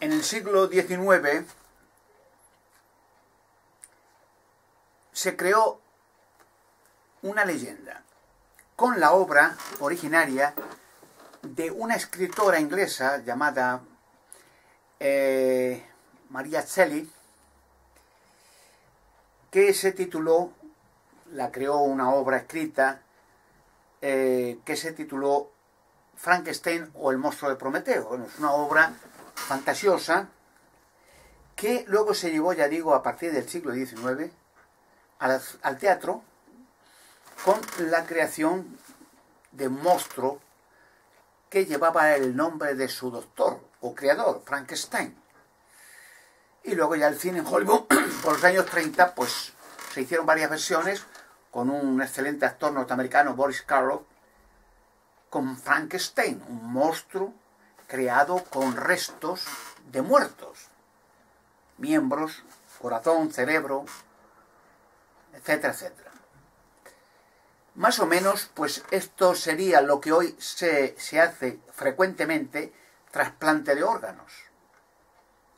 En el siglo XIX se creó una leyenda con la obra originaria de una escritora inglesa llamada eh, María Shelley, que se tituló, la creó una obra escrita, eh, que se tituló Frankenstein o el monstruo de Prometeo. es una obra fantasiosa que luego se llevó, ya digo, a partir del siglo XIX al, teatro con la creación de monstruo que llevaba el nombre de su doctor o creador, Frankenstein. Y luego ya el cine en Hollywood, por los años 30, pues se hicieron varias versiones con un excelente actor norteamericano, Boris Karloff, con Frankenstein, un monstruo creado con restos de muertos, miembros, corazón, cerebro, etcétera, etcétera. Más o menos, pues esto sería lo que hoy se, se hace frecuentemente, trasplante de órganos.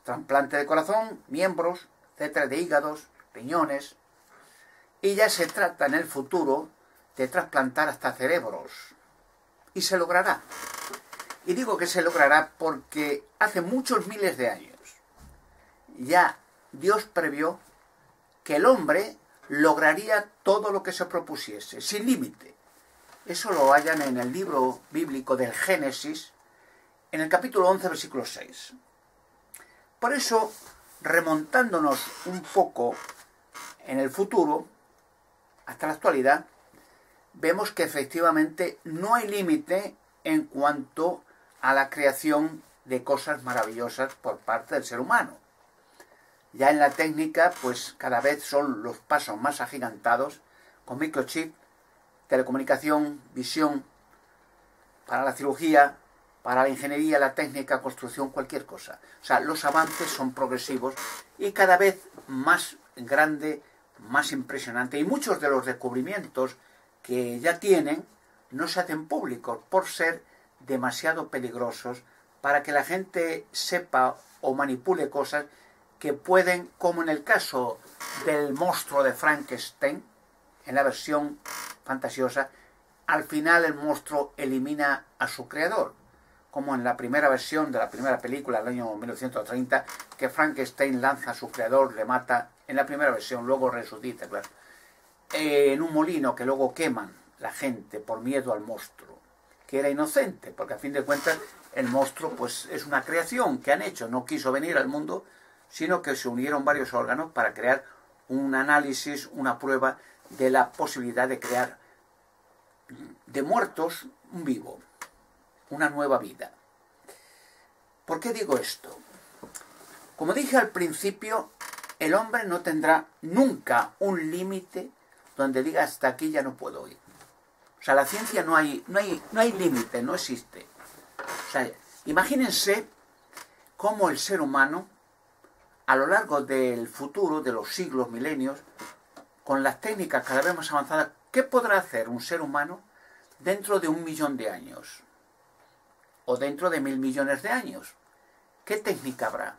Trasplante de corazón, miembros, etcétera, de hígados, riñones. Y ya se trata en el futuro de trasplantar hasta cerebros. Y se logrará. Y digo que se logrará porque hace muchos miles de años ya Dios previó que el hombre lograría todo lo que se propusiese, sin límite. Eso lo hallan en el libro bíblico del Génesis, en el capítulo 11, versículo 6. Por eso, remontándonos un poco en el futuro, hasta la actualidad, vemos que efectivamente no hay límite en cuanto a la creación de cosas maravillosas por parte del ser humano. Ya en la técnica, pues cada vez son los pasos más agigantados, con microchip, telecomunicación, visión, para la cirugía, para la ingeniería, la técnica, construcción, cualquier cosa. O sea, los avances son progresivos y cada vez más grande, más impresionante. Y muchos de los descubrimientos que ya tienen no se hacen públicos por ser demasiado peligrosos para que la gente sepa o manipule cosas que pueden, como en el caso del monstruo de Frankenstein, en la versión fantasiosa, al final el monstruo elimina a su creador, como en la primera versión de la primera película del año 1930, que Frankenstein lanza a su creador, le mata en la primera versión, luego resucita, claro, en un molino que luego queman la gente por miedo al monstruo, que era inocente, porque a fin de cuentas el monstruo pues es una creación que han hecho, no quiso venir al mundo, sino que se unieron varios órganos para crear un análisis, una prueba de la posibilidad de crear de muertos un vivo, una nueva vida. ¿Por qué digo esto? Como dije al principio, el hombre no tendrá nunca un límite donde diga hasta aquí ya no puedo ir. O sea, la ciencia no hay, no hay, no hay límite, no existe. O sea, imagínense cómo el ser humano a lo largo del futuro, de los siglos, milenios, con las técnicas cada vez más avanzadas, ¿qué podrá hacer un ser humano dentro de un millón de años? ¿O dentro de mil millones de años? ¿Qué técnica habrá?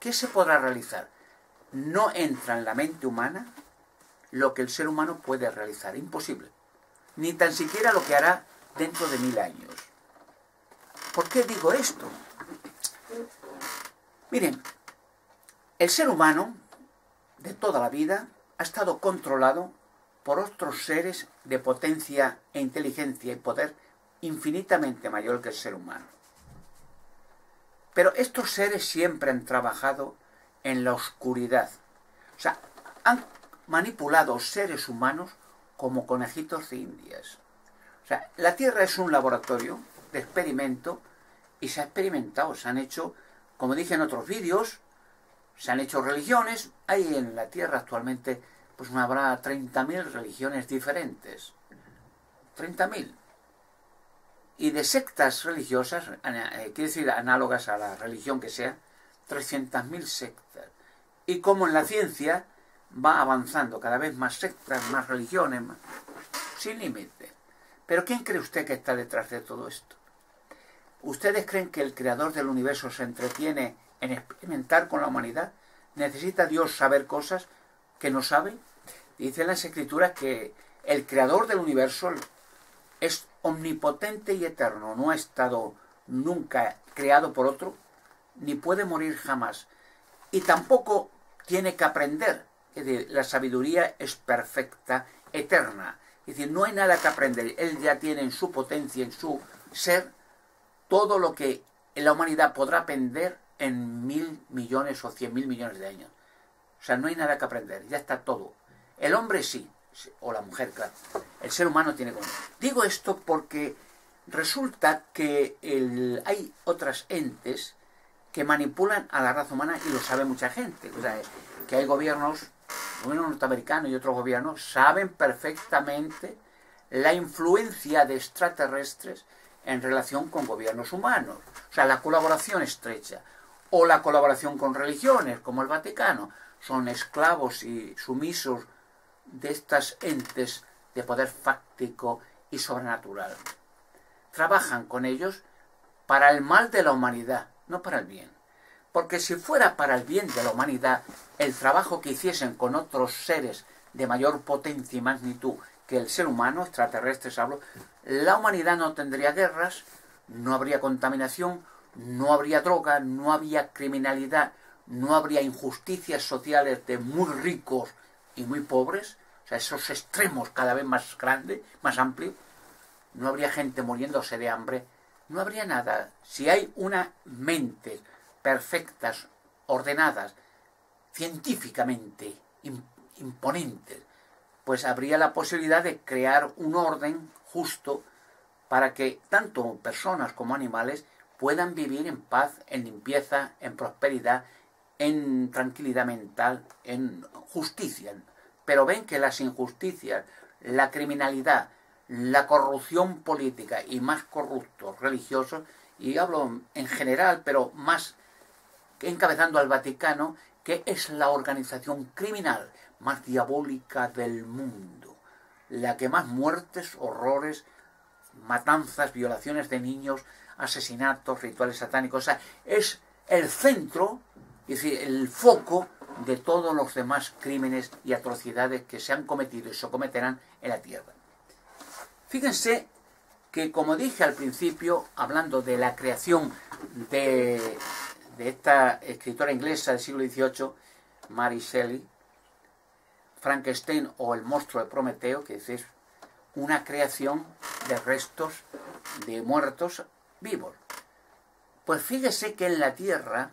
¿Qué se podrá realizar? No entra en la mente humana lo que el ser humano puede realizar, imposible. Ni tan siquiera lo que hará dentro de mil años. ¿Por qué digo esto? Miren, el ser humano, de toda la vida, ha estado controlado por otros seres de potencia e inteligencia y poder infinitamente mayor que el ser humano. Pero estos seres siempre han trabajado en la oscuridad. O sea, han manipulado seres humanos como conejitos de indias. O sea, la Tierra es un laboratorio de experimento y se ha experimentado, se han hecho, como dije en otros vídeos, se han hecho religiones, hay en la Tierra actualmente, pues habrá 30.000 religiones diferentes. 30.000. Y de sectas religiosas, eh, quiere decir análogas a la religión que sea, 300.000 sectas. Y como en la ciencia va avanzando cada vez más sectas, más religiones, sin límite. Pero ¿quién cree usted que está detrás de todo esto? ¿Ustedes creen que el creador del universo se entretiene en experimentar con la humanidad? ¿Necesita Dios saber cosas que no sabe? Dice las escrituras que el creador del universo es omnipotente y eterno, no ha estado nunca creado por otro, ni puede morir jamás. Y tampoco tiene que aprender. Es decir, la sabiduría es perfecta, eterna. Es decir, no hay nada que aprender. Él ya tiene en su potencia, en su ser, todo lo que la humanidad podrá aprender en mil millones o cien mil millones de años. O sea, no hay nada que aprender, ya está todo. El hombre sí, o la mujer, claro. El ser humano tiene como... Digo esto porque resulta que hay otras entes que manipulan a la raza humana y lo sabe mucha gente. O sea, que hay gobiernos, el gobierno norteamericano y otros gobiernos, saben perfectamente la influencia de extraterrestres en relación con gobiernos humanos. O sea, la colaboración estrecha. O la colaboración con religiones, como el Vaticano. Son esclavos y sumisos de estas entes de poder fáctico y sobrenatural. Trabajan con ellos para el mal de la humanidad, no para el bien. Porque si fuera para el bien de la humanidad, el trabajo que hiciesen con otros seres de mayor potencia y magnitud que el ser humano, extraterrestres hablo, la humanidad no tendría guerras, no habría contaminación, no habría droga, no habría criminalidad, no habría injusticias sociales de muy ricos y muy pobres, o sea, esos extremos cada vez más grandes, más amplios, no habría gente muriéndose de hambre, no habría nada. Si hay una mente perfectas, ordenadas, científicamente imponentes, pues habría la posibilidad de crear un orden justo para que tanto personas como animales puedan vivir en paz, en limpieza, en prosperidad, en tranquilidad mental, en justicia. Pero ven que las injusticias, la criminalidad, la corrupción política y más corruptos religiosos, y hablo en general, pero más encabezando al Vaticano, que es la organización criminal más diabólica del mundo, la que más muertes, horrores, matanzas, violaciones de niños, asesinatos, rituales satánicos, o sea, es el centro, es decir, el foco de todos los demás crímenes y atrocidades que se han cometido y se cometerán en la tierra. Fíjense que, como dije al principio, hablando de la creación de, de esta escritora inglesa del siglo XVIII, Mary Shelley, Frankenstein o el monstruo de Prometeo, que es una creación de restos de muertos vivos. Pues fíjese que en la Tierra,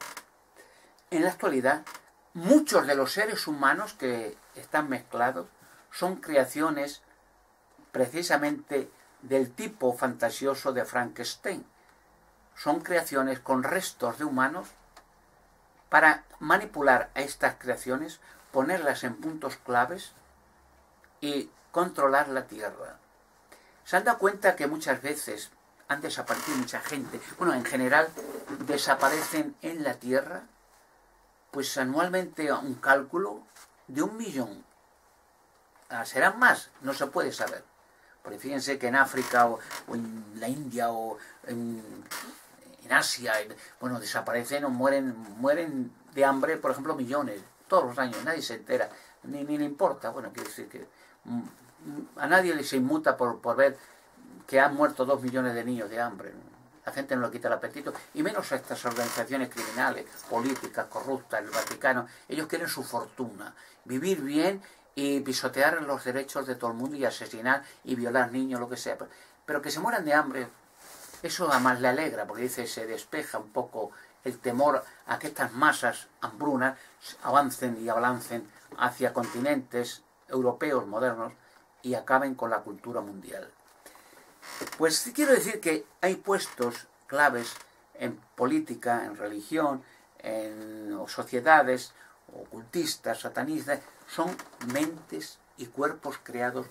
en la actualidad, muchos de los seres humanos que están mezclados son creaciones precisamente del tipo fantasioso de Frankenstein. Son creaciones con restos de humanos para manipular a estas creaciones ponerlas en puntos claves y controlar la tierra. ¿Se han dado cuenta que muchas veces han desaparecido mucha gente? Bueno, en general desaparecen en la tierra, pues anualmente un cálculo de un millón. Ah, ¿Serán más? No se puede saber. Porque fíjense que en África o, en la India o en, Asia, bueno, desaparecen o mueren, mueren de hambre, por ejemplo, millones todos los años, nadie se entera, ni, ni le importa. Bueno, quiere decir que mm, a nadie le se inmuta por, por ver que han muerto dos millones de niños de hambre. La gente no le quita el apetito, y menos a estas organizaciones criminales, políticas, corruptas, el Vaticano. Ellos quieren su fortuna, vivir bien y pisotear los derechos de todo el mundo y asesinar y violar niños, lo que sea. Pero que se mueran de hambre, eso además le alegra, porque dice, se despeja un poco el temor a que estas masas hambrunas avancen y avancen hacia continentes europeos modernos y acaben con la cultura mundial. Pues quiero decir que hay puestos claves en política, en religión, en sociedades ocultistas, satanistas, son mentes y cuerpos creados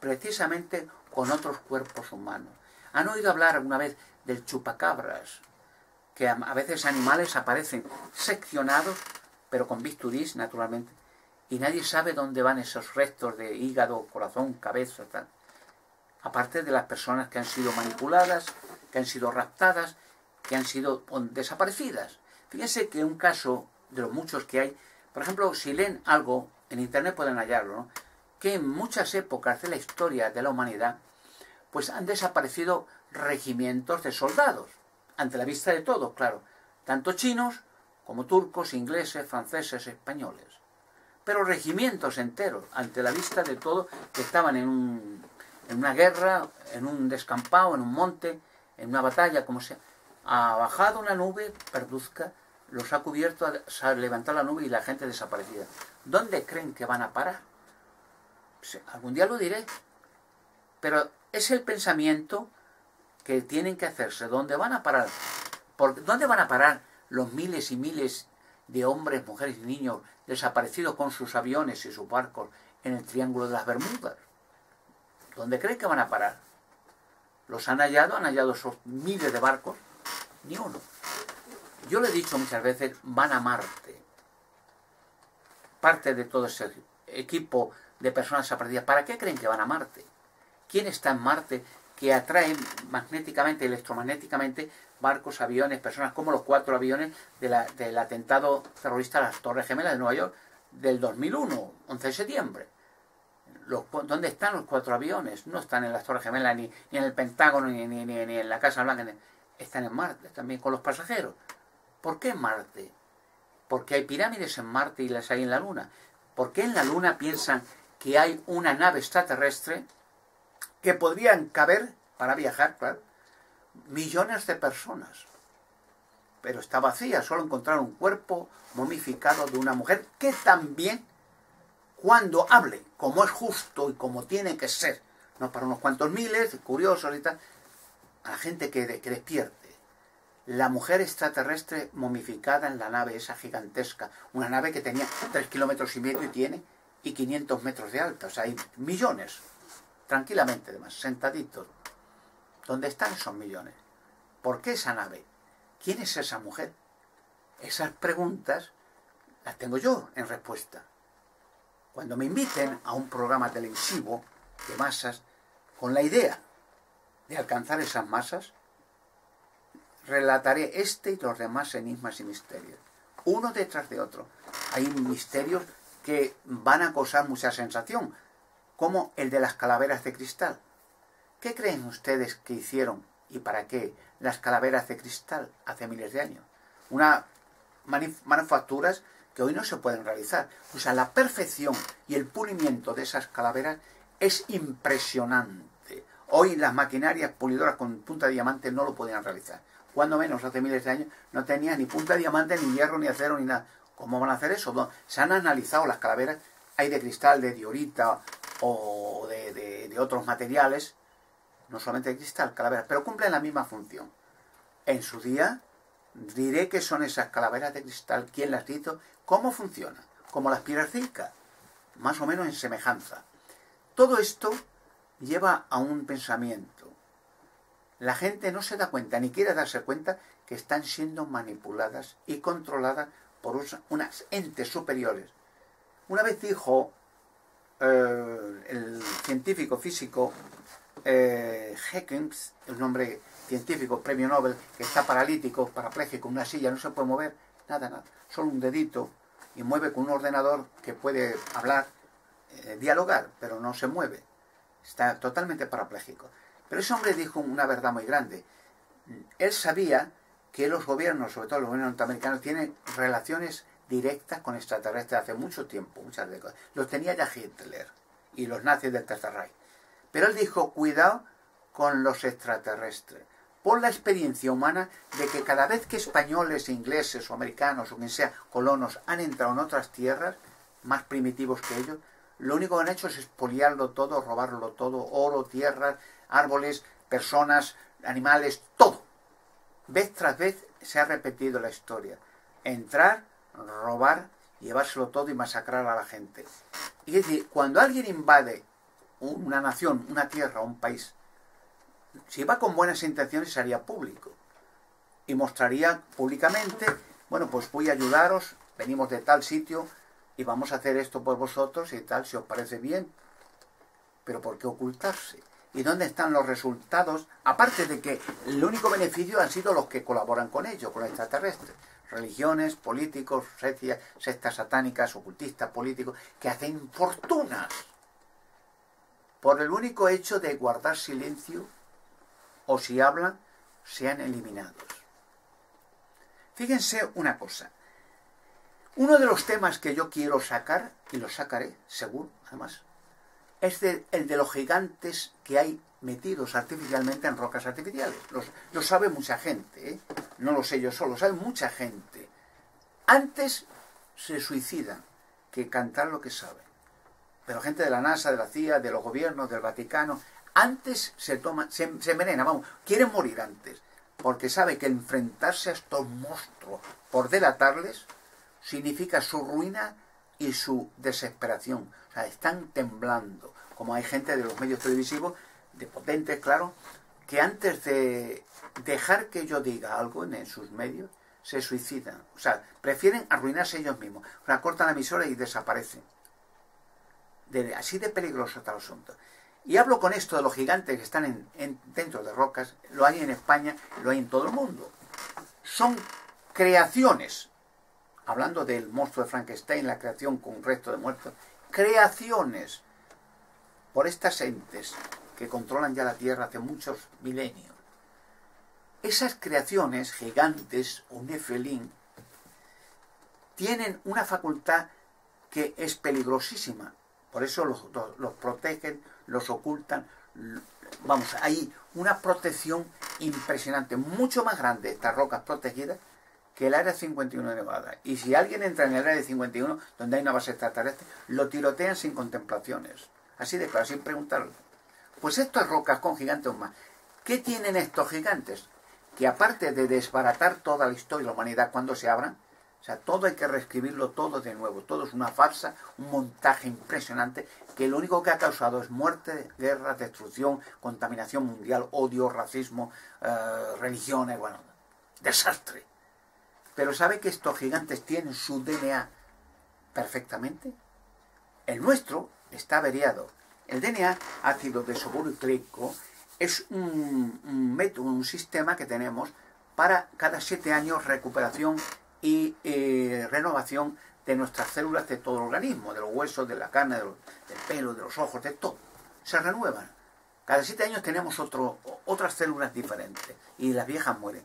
precisamente con otros cuerpos humanos. ¿Han oído hablar alguna vez del chupacabras? que a veces animales aparecen seccionados, pero con bisturís, naturalmente, y nadie sabe dónde van esos restos de hígado, corazón, cabeza, tal. Aparte de las personas que han sido manipuladas, que han sido raptadas que han sido desaparecidas. Fíjense que un caso de los muchos que hay, por ejemplo, si leen algo, en internet pueden hallarlo, ¿no? que en muchas épocas de la historia de la humanidad, pues han desaparecido regimientos de soldados, ante la vista de todos, claro, tanto chinos como turcos, ingleses, franceses, españoles. Pero regimientos enteros, ante la vista de todos, que estaban en, un, en una guerra, en un descampado, en un monte, en una batalla, como sea. Ha bajado una nube, perduzca, los ha cubierto, ha levantado la nube y la gente desaparecida. ¿Dónde creen que van a parar? algún día lo diré. Pero es el pensamiento que tienen que hacerse. ¿Dónde van a parar? ¿Por ¿Dónde van a parar los miles y miles de hombres, mujeres y niños desaparecidos con sus aviones y sus barcos en el Triángulo de las Bermudas? ¿Dónde creen que van a parar? ¿Los han hallado? ¿Han hallado esos miles de barcos? Ni uno. Yo le he dicho muchas veces, van a Marte. Parte de todo ese equipo de personas desaparecidas. ¿Para qué creen que van a Marte? ¿Quién está en Marte que atrae magnéticamente, electromagnéticamente, barcos, aviones, personas, como los cuatro aviones del atentado terrorista a las Torres Gemelas de Nueva York del 2001, 11 de septiembre? ¿Dónde están los cuatro aviones? No están en las Torres Gemelas, ni, en el Pentágono, ni, ni, en la Casa Blanca. Están en Marte también con los pasajeros. ¿Por qué Marte? Porque hay pirámides en Marte y las hay en la Luna. ¿Por qué en la Luna piensan que hay una nave extraterrestre que podrían caber, para viajar, claro, millones de personas? Pero está vacía, solo encontraron un cuerpo momificado de una mujer que también, cuando hable, como es justo y como tiene que ser, no para unos cuantos miles, curiosos y tal, a la gente que, despierte la mujer extraterrestre momificada en la nave esa gigantesca, una nave que tenía tres kilómetros y medio y tiene y 500 metros de alta, o sea, hay millones, tranquilamente además, sentaditos. ¿Dónde están esos millones? ¿Por qué esa nave? ¿Quién es esa mujer? Esas preguntas las tengo yo en respuesta. Cuando me inviten a un programa televisivo de masas, con la idea de alcanzar esas masas, relataré este y los demás enigmas y misterios, uno detrás de otro. Hay misterios que van a causar mucha sensación, como el de las calaveras de cristal. ¿Qué creen ustedes que hicieron y para qué las calaveras de cristal hace miles de años? Una manufacturas que hoy no se pueden realizar. O sea, la perfección y el pulimiento de esas calaveras es impresionante. Hoy las maquinarias pulidoras con punta de diamante no lo podían realizar cuando menos hace miles de años, no tenía ni punta de diamante, ni hierro, ni acero, ni nada. ¿Cómo van a hacer eso? Se han analizado las calaveras, hay de cristal, de diorita o de, otros materiales, no solamente de cristal, calaveras, pero cumplen la misma función. En su día diré que son esas calaveras de cristal, quién las hizo, cómo funciona, como las piedras circa, más o menos en semejanza. Todo esto lleva a un pensamiento la gente no se da cuenta, ni quiere darse cuenta, que están siendo manipuladas y controladas por unas entes superiores. Una vez dijo eh, el científico físico eh, Hawkins, el nombre científico, premio Nobel, que está paralítico, parapléjico, una silla, no se puede mover, nada, nada, solo un dedito, y mueve con un ordenador que puede hablar, eh, dialogar, pero no se mueve. Está totalmente parapléjico. Pero ese hombre dijo una verdad muy grande. Él sabía que los gobiernos, sobre todo los gobiernos norteamericanos, tienen relaciones directas con extraterrestres hace mucho tiempo, muchas décadas. Los tenía ya Hitler y los nazis del Tercer Reich. Pero él dijo, cuidado con los extraterrestres, por la experiencia humana de que cada vez que españoles, ingleses o americanos o quien sea, colonos, han entrado en otras tierras, más primitivos que ellos, lo único que han hecho es expoliarlo todo, robarlo todo, oro, tierras, árboles, personas, animales, todo. Vez tras vez se ha repetido la historia. Entrar, robar, llevárselo todo y masacrar a la gente. Y es decir, cuando alguien invade una nación, una tierra, un país, si va con buenas intenciones se haría público y mostraría públicamente, bueno, pues voy a ayudaros, venimos de tal sitio y vamos a hacer esto por vosotros y tal, si os parece bien. Pero ¿por qué ocultarse? ¿Y dónde están los resultados? Aparte de que el único beneficio han sido los que colaboran con ellos, con extraterrestres. Religiones, políticos, sectas satánicas, ocultistas, políticos, que hacen fortunas por el único hecho de guardar silencio o si hablan, sean eliminados. Fíjense una cosa. Uno de los temas que yo quiero sacar, y lo sacaré, seguro, además, es el de los gigantes que hay metidos artificialmente en rocas artificiales. lo sabe mucha gente, ¿eh? no lo sé yo solo, lo sabe mucha gente. Antes se suicidan que cantar lo que saben. Pero gente de la NASA, de la CIA, de los gobiernos, del Vaticano, antes se toma, se, se envenena, vamos, quieren morir antes, porque sabe que enfrentarse a estos monstruos por delatarles significa su ruina y su desesperación. Sea, están temblando, como hay gente de los medios televisivos, de potentes, claro, que antes de dejar que yo diga algo en sus medios, se suicidan. O sea, prefieren arruinarse ellos mismos. Cortan la emisora y desaparecen. así de peligroso está el asunto. Y hablo con esto de los gigantes que están en, dentro de rocas, lo hay en España, lo hay en todo el mundo. Son creaciones, hablando del monstruo de Frankenstein, la creación con un resto de muertos, creaciones por estas entes que controlan ya la Tierra hace muchos milenios. Esas creaciones gigantes o nefelín tienen una facultad que es peligrosísima. Por eso los, los protegen, los ocultan. Vamos, hay una protección impresionante, mucho más grande estas rocas protegidas que el Área 51 de Nevada. Y si alguien entra en el Área 51, donde hay una base extraterrestre, lo tirotean sin contemplaciones. Así de claro, sin preguntarlo. Pues estas rocas con gigantes más. ¿Qué tienen estos gigantes? Que aparte de desbaratar toda la historia de la humanidad cuando se abran, o sea, todo hay que reescribirlo todo de nuevo. Todo es una farsa, un montaje impresionante que lo único que ha causado es muerte, guerra, destrucción, contaminación mundial, odio, racismo, eh, religiones, bueno, desastre. Pero ¿sabe que estos gigantes tienen su DNA perfectamente? El nuestro está averiado. El DNA, ácido desoxirribonucleico, es un, método, un sistema que tenemos para cada siete años recuperación y eh, renovación de nuestras células de todo el organismo, de los huesos, de la carne, del pelo, de los ojos, de todo. Se renuevan. Cada siete años tenemos otras células diferentes y las viejas mueren.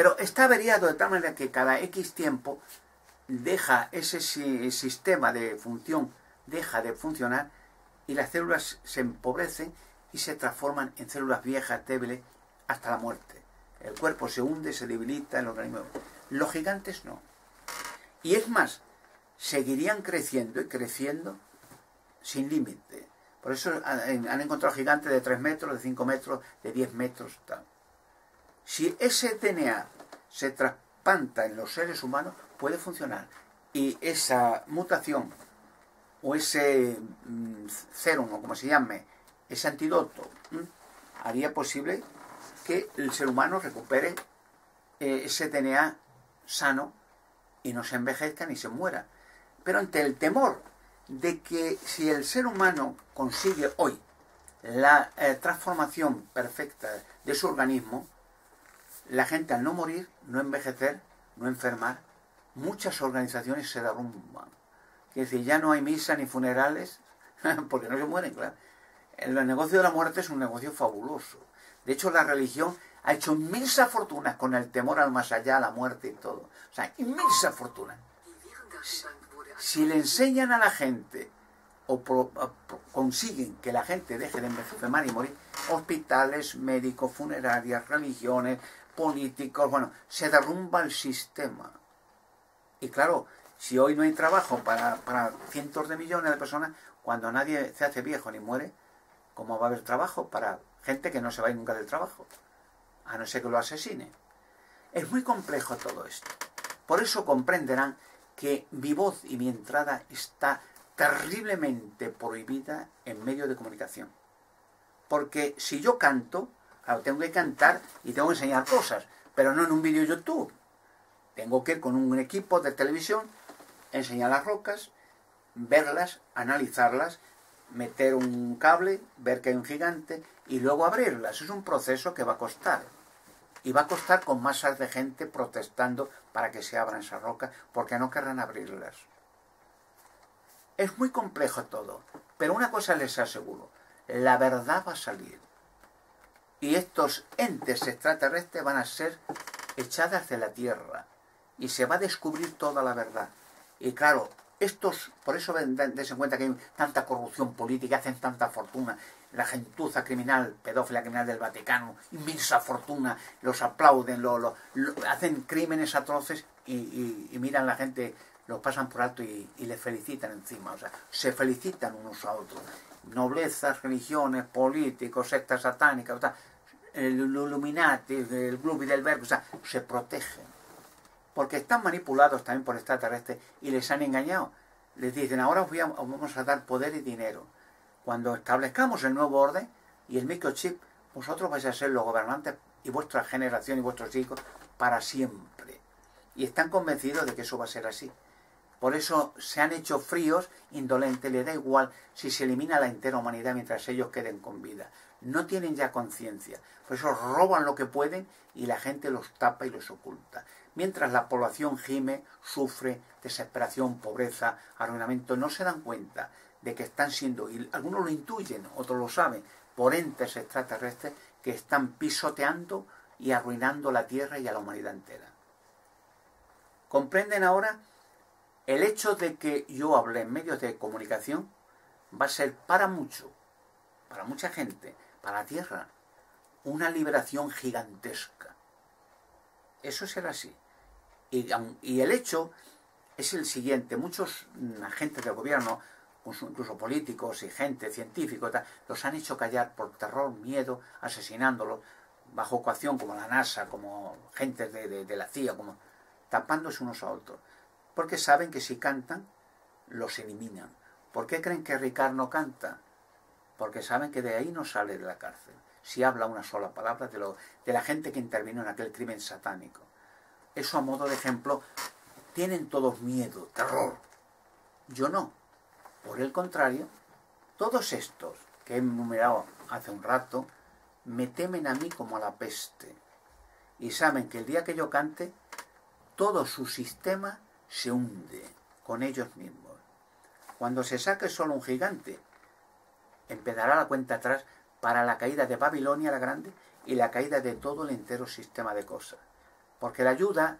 Pero está averiado de tal manera que cada X tiempo deja ese sistema de función deja de funcionar y las células se empobrecen y se transforman en células viejas, débiles, hasta la muerte. El cuerpo se hunde, se debilita, el organismo. Los gigantes no. Y es más, seguirían creciendo y creciendo sin límite. Por eso han encontrado gigantes de 3 metros, de 5 metros, de 10 metros. Tal. Si ese DNA se trasplanta en los seres humanos, puede funcionar. Y esa mutación o ese serum, mm, o como se llame, ese antídoto, haría posible que el ser humano recupere eh, ese DNA sano y no se envejezca ni se muera. Pero ante el temor de que si el ser humano consigue hoy la eh, transformación perfecta de su organismo, la gente al no morir, no envejecer, no enfermar, muchas organizaciones se derrumban que decir, ya no hay misa ni funerales, porque no se mueren, claro. El negocio de la muerte es un negocio fabuloso. De hecho, la religión ha hecho inmensas fortunas con el temor al más allá, a la muerte y todo. O sea, inmensa fortuna. Si, le enseñan a la gente o consiguen que la gente deje de enfermar y morir, hospitales, médicos, funerarias, religiones, políticos, bueno, se derrumba el sistema. Y claro, si hoy no hay trabajo para, cientos de millones de personas, cuando nadie se hace viejo ni muere, ¿cómo va a haber trabajo para gente que no se va a ir nunca del trabajo? A no ser que lo asesine. Es muy complejo todo esto. Por eso comprenderán que mi voz y mi entrada está terriblemente prohibida en medios de comunicación. Porque si yo canto, tengo que cantar y tengo que enseñar cosas, pero no en un vídeo YouTube. Tengo que ir con un equipo de televisión enseñar las rocas, verlas, analizarlas meter un cable, ver que hay un gigante y luego abrirlas. Es un proceso que va a costar. Y va a costar con masas de gente protestando para que se abran esas rocas porque no querrán abrirlas. Es muy complejo todo, pero una cosa les aseguro, la verdad va a salir. Y estos entes extraterrestres van a ser echadas de la Tierra y se va a descubrir toda la verdad. Y claro, estos, por eso des en cuenta que hay tanta corrupción política, hacen tanta fortuna, la gentuza criminal, pedófila criminal del Vaticano, inmensa fortuna, los aplauden, lo, hacen crímenes atroces y, y miran la gente los pasan por alto y, les felicitan encima, o sea, se felicitan unos a otros. Noblezas, religiones, políticos, sectas satánicas, el Illuminati, el Club del Verbo, o sea, se protegen. Porque están manipulados también por extraterrestres y les han engañado. Les dicen, ahora os, vamos a dar poder y dinero. Cuando establezcamos el nuevo orden y el microchip, vosotros vais a ser los gobernantes y vuestra generación y vuestros hijos para siempre. Y están convencidos de que eso va a ser así. Por eso se han hecho fríos, indolentes, le da igual si se elimina la entera humanidad mientras ellos queden con vida. No tienen ya conciencia. Por eso roban lo que pueden y la gente los tapa y los oculta. Mientras la población gime, sufre desesperación, pobreza, arruinamiento, no se dan cuenta de que están siendo, y algunos lo intuyen, otros lo saben, por entes extraterrestres que están pisoteando y arruinando la Tierra y a la humanidad entera. ¿Comprenden ahora el hecho de que yo hable en medios de comunicación va a ser para mucho, para mucha gente, para la Tierra, una liberación gigantesca. Eso será así. Y, el hecho es el siguiente. Muchos agentes del gobierno, incluso políticos y gente, científicos, los han hecho callar por terror, miedo, asesinándolos, bajo coacción como la NASA, como gente de, de la CIA, como tapándose unos a otros porque saben que si cantan, los eliminan. ¿Por qué creen que Ricard no canta? Porque saben que de ahí no sale de la cárcel. Si habla una sola palabra de, lo, de la gente que intervino en aquel crimen satánico. Eso a modo de ejemplo, tienen todos miedo, terror. Yo no. Por el contrario, todos estos que he enumerado hace un rato, me temen a mí como a la peste. Y saben que el día que yo cante, todo su sistema se hunde con ellos mismos. Cuando se saque solo un gigante, empezará la cuenta atrás para la caída de Babilonia la Grande y la caída de todo el entero sistema de cosas. Porque la ayuda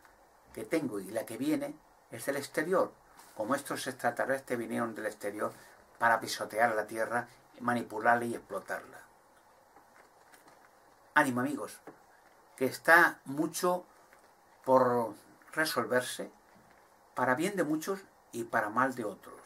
que tengo y la que viene es del exterior, como estos extraterrestres vinieron del exterior para pisotear la Tierra, manipularla y explotarla. Ánimo amigos, que está mucho por resolverse para bien de muchos y para mal de otros.